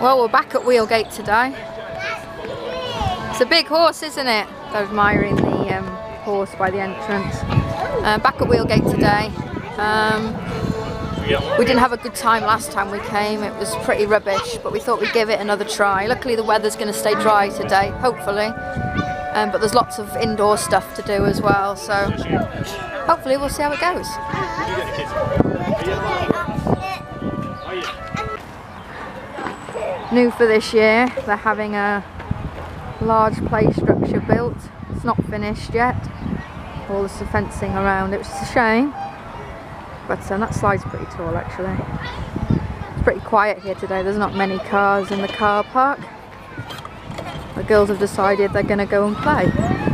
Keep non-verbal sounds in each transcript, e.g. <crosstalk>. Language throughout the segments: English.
Well, we're back at Wheelgate today. It's a big horse, isn't it? They're admiring the um, horse by the entrance. Uh, back at Wheelgate today. Um, we didn't have a good time last time we came. It was pretty rubbish, but we thought we'd give it another try. Luckily, the weather's going to stay dry today, hopefully. Um, but there's lots of indoor stuff to do as well, so hopefully we'll see how it goes. New for this year, they're having a large play structure built. It's not finished yet. All the fencing around it, a shame. But um, that slide's pretty tall actually. It's pretty quiet here today. There's not many cars in the car park. The girls have decided they're going to go and play.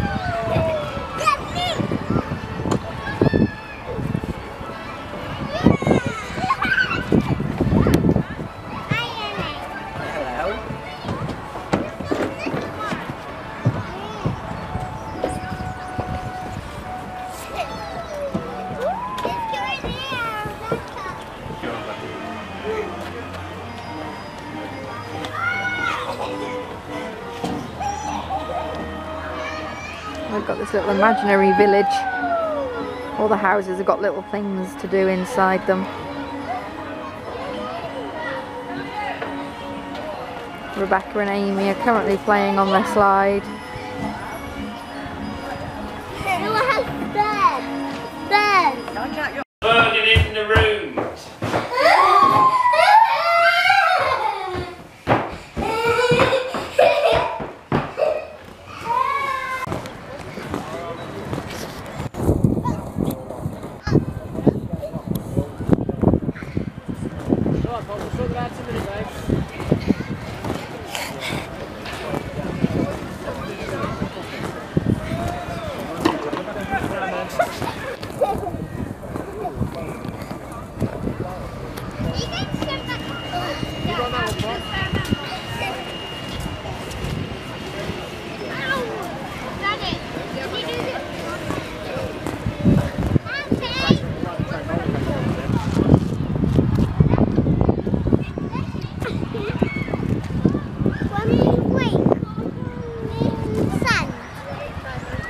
We've got this little imaginary village. All the houses have got little things to do inside them. Rebecca and Amy are currently playing on their slide. Burning in the rooms.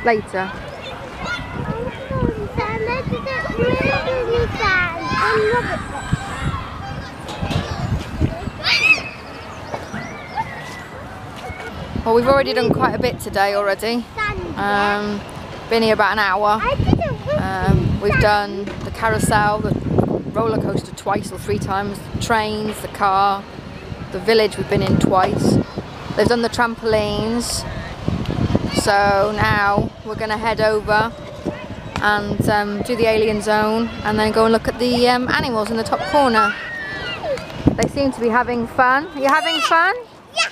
Later. Well, we've already done quite a bit today already. Um, been here about an hour. Um, we've done the carousel, the roller coaster twice or three times, the trains, the car, the village we've been in twice. They've done the trampolines. So now we're going to head over and um, do the alien zone and then go and look at the um, animals in the top corner. They seem to be having fun. Are you having fun? Yeah.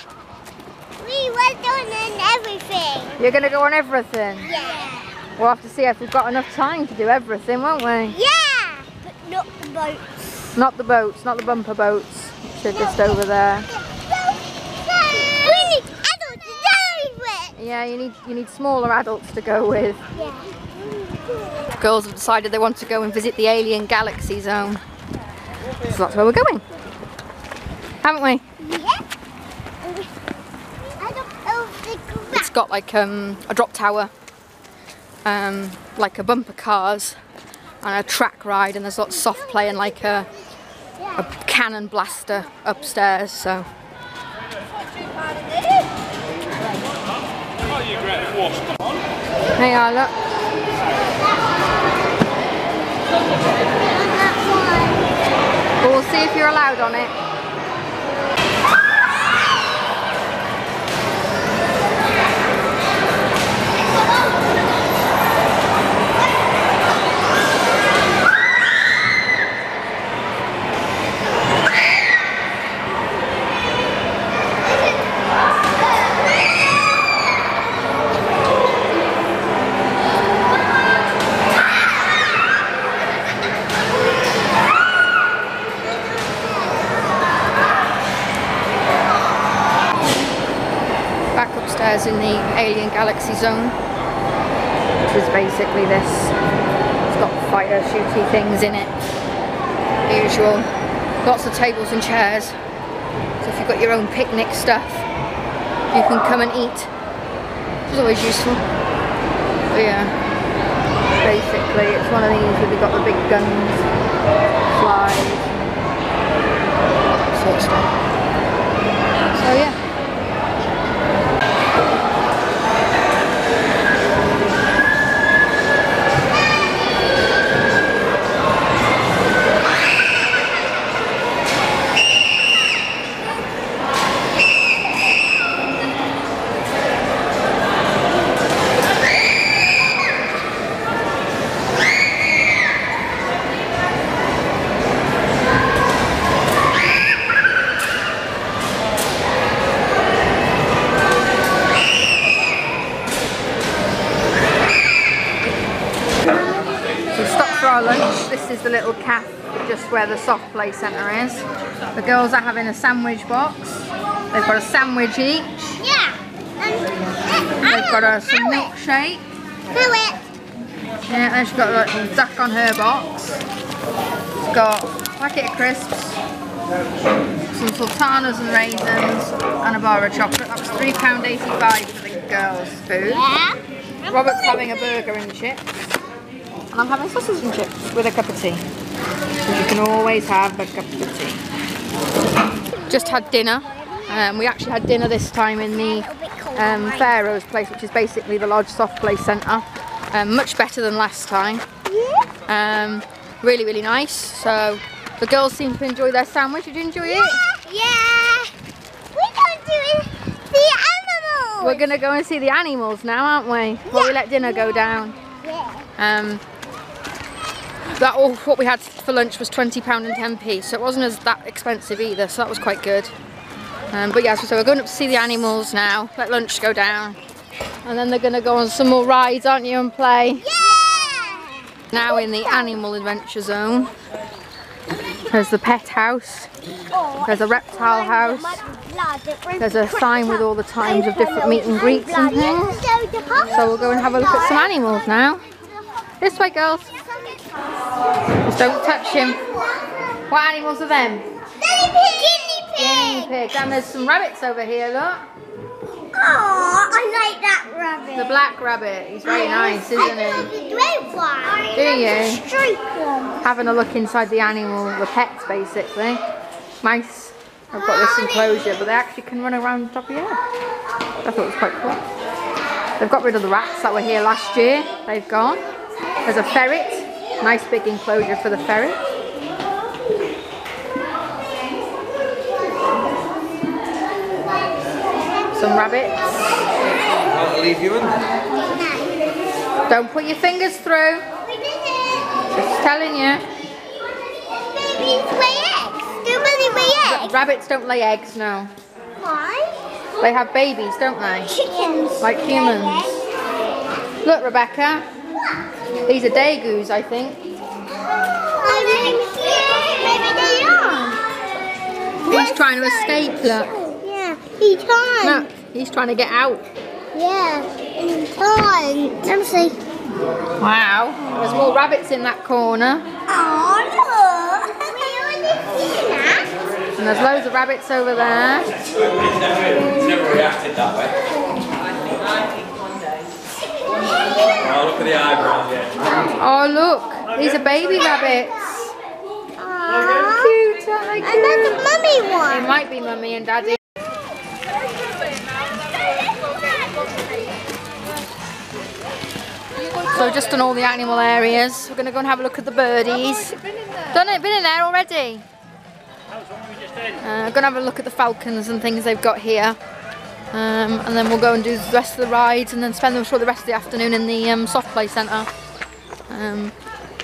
We were doing everything. You're going to go on everything? Yeah. We'll have to see if we've got enough time to do everything, won't we? Yeah. But not the boats. Not the boats, not the bumper boats, which are just over there. We need adults to do it. Yeah, you need you need smaller adults to go with. Yeah. Girls have decided they want to go and visit the alien galaxy zone. So that's where we're going. Haven't we? Yeah. I don't know if It's got like um, a drop tower, um, like a bumper cars, and a track ride, and there's lots of soft play and like a, a cannon blaster upstairs. So Wasp. Come on. hey, I look. We'll see if you're allowed on it. In the alien galaxy zone which is basically this it's got fire shooty things in it usual lots of tables and chairs So if you've got your own picnic stuff, you can come and eat. It's always useful. But yeah, basically it's one of these where they've got the big guns, flies, sort of stuff. So yeah. So we stopped for our lunch. This is the little cafe just where the soft play centre is. The girls are having a sandwich box. They've got a sandwich each. Yeah. And, They've got a some milkshake. Yeah, then she's got a little duck on her box. She's got a packet of crisps, some sultanas and raisins, and a bar of chocolate. That was £3.85 for the girls' food. Yeah. Robert's having a burger and chips. And I'm having sausage and chips with a cup of tea. Because you can always have a cup of tea. Just had dinner. Um, we actually had dinner this time in the um, Pharaoh's place, which is basically the Lodge Soft Play Centre. Um, much better than last time. Um, really, really nice. So the girls seem to enjoy their sandwich. Did you enjoy it? Yeah. We don't do it. The animals. We're going to go and see the animals now, aren't we? While we let dinner go down. Yeah. Um, that all what we had for lunch was twenty pound and ten p, so it wasn't as that expensive either. So that was quite good. Um, but yeah, so, so we're going up to see the animals now. Let lunch go down, and then they're going to go on some more rides, aren't you, and play. Yeah. Now in the animal adventure zone. There's the pet house. There's a reptile house. There's a sign with all the times of different meet and greets and things. So we'll go and have a look at some animals now. This way, girls. Just don't touch him. What animals are them? Guinea Guinea pigs. And there's some rabbits over here, look. Oh, I like that rabbit. The black rabbit. He's very nice, isn't I he? the great one. Do you? The straight one. Having a look inside the animal, the pets basically. Mice. I've got this enclosure, but they actually can run around the top of your head. I thought it was quite cool. They've got rid of the rats that were here last year. They've gone. There's a ferret. Nice big enclosure for the ferret. Some rabbits. I'll leave you in. Don't put your fingers through. We did it. Just telling you. Babies lay eggs. Do babies lay eggs? Rabbits don't lay eggs, no. Why? They have babies, don't they? Chickens. Like humans. Look, Rebecca. These are degus, I think. I didn't see it. Maybe they are. He's trying to escape, look. Yeah, he can't. Look, he's trying to get out. Yeah, he can't. Let me see. Wow. There's more rabbits in that corner. Oh, look. We already seen that. And there's loads of rabbits over there. Never, never reacted that way. Oh, look at the eyebrows, yeah. Oh, look. These are baby rabbits. Aww. Cute, aren't And that's cute? a mummy one. It might be mummy and daddy. So just done all the animal areas. We're going to go and have a look at the birdies. Done it? Been in there already? Uh, going to have a look at the falcons and things they've got here. Um, and then we'll go and do the rest of the rides and then spend the, the rest of the afternoon in the um, soft play centre. Um,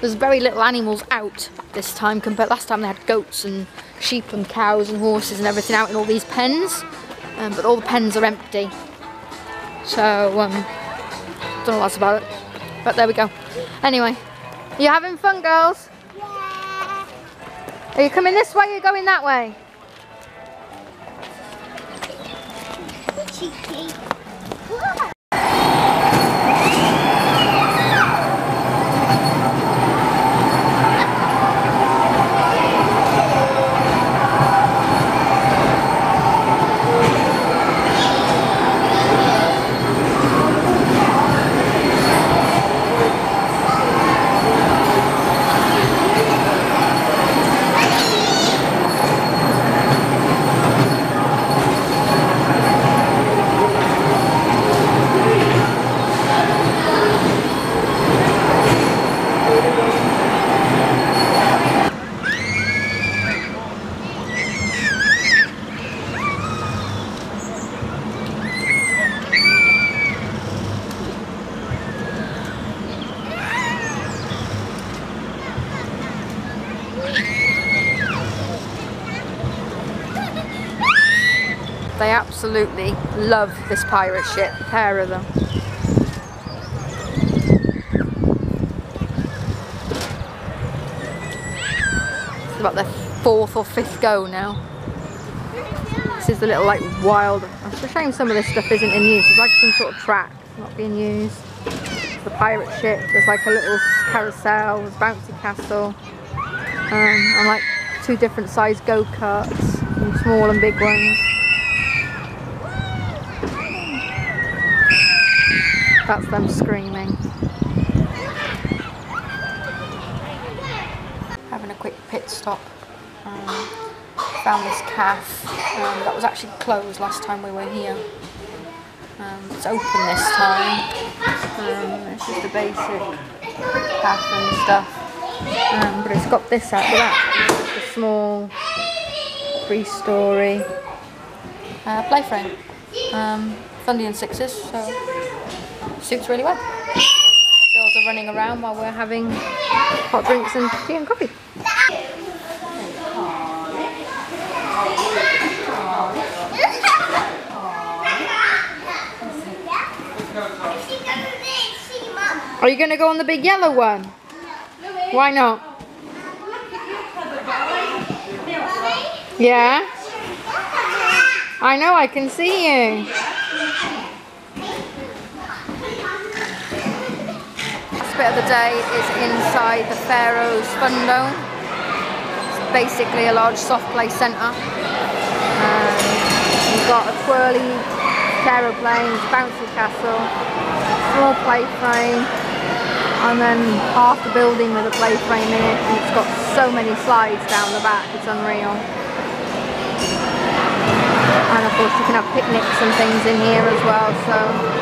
there's very little animals out this time compared last time they had goats and sheep and cows and horses and everything out in all these pens. Um, but all the pens are empty. So um, don't know lots about it but there we go. Anyway are you having fun girls? Yeah. are you coming this way or are you going that way? Cheeky. They absolutely love this pirate ship, pair of them. About their fourth or fifth go now. This is the little like wild, it's a shame some of this stuff isn't in use. It's like some sort of track not being used. The pirate ship, there's like a little carousel, there's bouncy castle. Um, and like two different size go-karts, small and big ones. That's them screaming. Having a quick pit stop. Um, found this cafe um, that was actually closed last time we were here. Um, it's open this time. Um, it's just a basic cafe and stuff. But it's got this out the back. The small three-story uh, play frame. Um, Fundy and sixes, so suits really well. Girls are running around while we're having hot drinks and tea and coffee. Are you going to go on the big yellow one? Why not? Yeah? I know, I can see you. Last bit of the day is inside the Pharaoh's Fun Dome. It's basically a large soft play centre. Um, you've got a twirly aeroplanes, bouncy castle, small play frame, and then half the building with a play frame in it and it's got so many slides down the back it's unreal. And of course you can have picnics and things in here as well so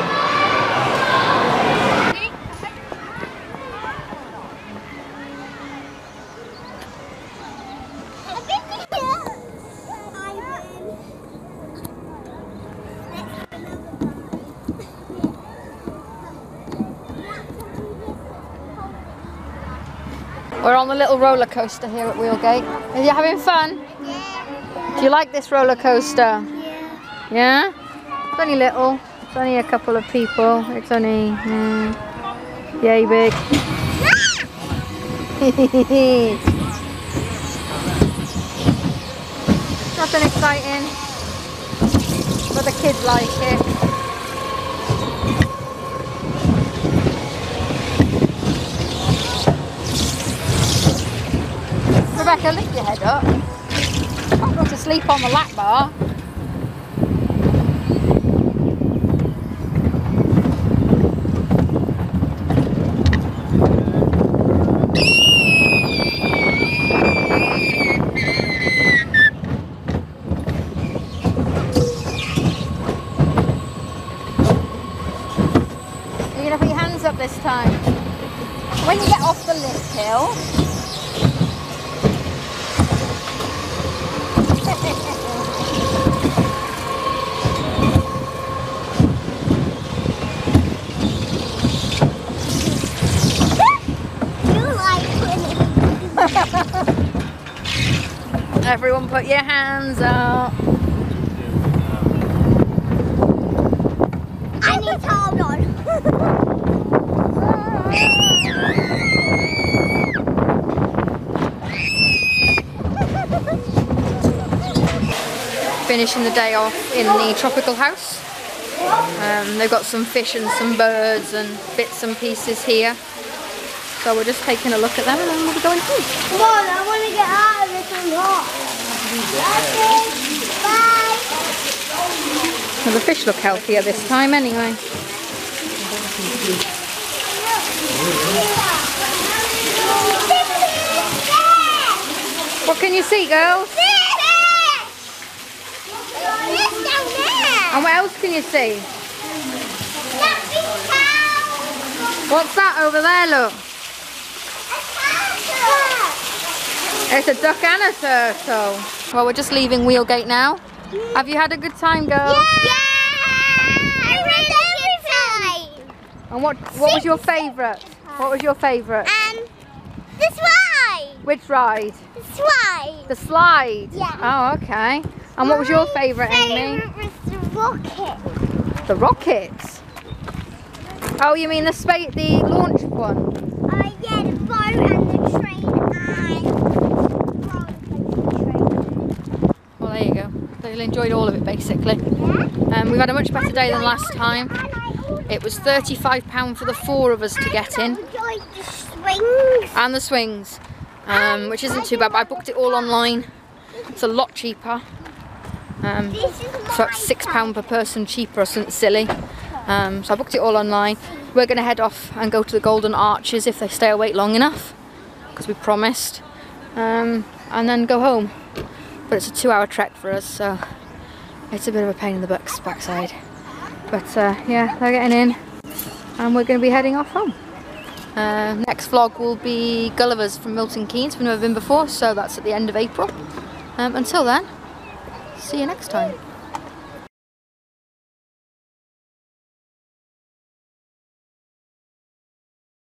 We're on the little roller coaster here at Wheelgate. Are you having fun? Yeah. Do you like this roller coaster? Yeah. Yeah? It's only little. It's only a couple of people. It's only, yeah. Yay big. <laughs> Nothing exciting. But the kids like it. Rebecca, lift your head up. I've got to sleep on the lap bar. You're going to put your hands up this time. When you get off the lift hill, put your hands up. I need to hold on. finishing the day off in the tropical house. Um, they've got some fish and some birds and bits and pieces here. So we're just taking a look at them and then we'll be going home. Come on, I want to get out of this hot. Well, the fish look healthier this time anyway. What can you see, girls? And what else can you see? What's that over there, look? It's a duck and a turtle. Well, we're just leaving Wheelgate now. Have you had a good time, girls? Yeah! And what what was your favourite? What was your favourite? Um, the slide. Which ride? The slide. The slide? Yeah. Oh, okay. And what was your favourite, Amy? Favorite was the rocket. The rockets. Oh, you mean the space, the launch one? Uh, yeah, the boat and the train and roller Well, there you They enjoyed all of it basically. Um, we've had a much better day than last time. It was £35 for the four of us to get in. and the swings, um, which isn't too bad. But I booked it all online. It's a lot cheaper. Um, so it's six pound per person cheaper or something silly. Um, so I booked it all online. We're going to head off and go to the Golden Arches if they stay awake long enough, because we promised, um, and then go home. But it's a two-hour trek for us, so it's a bit of a pain in the bucks backside. But uh, yeah, they're getting in, and we're going to be heading off home. Uh, next vlog will be Gulliver's from Milton Keynes. We've never been before, so that's at the end of April. Um, until then, see you next time.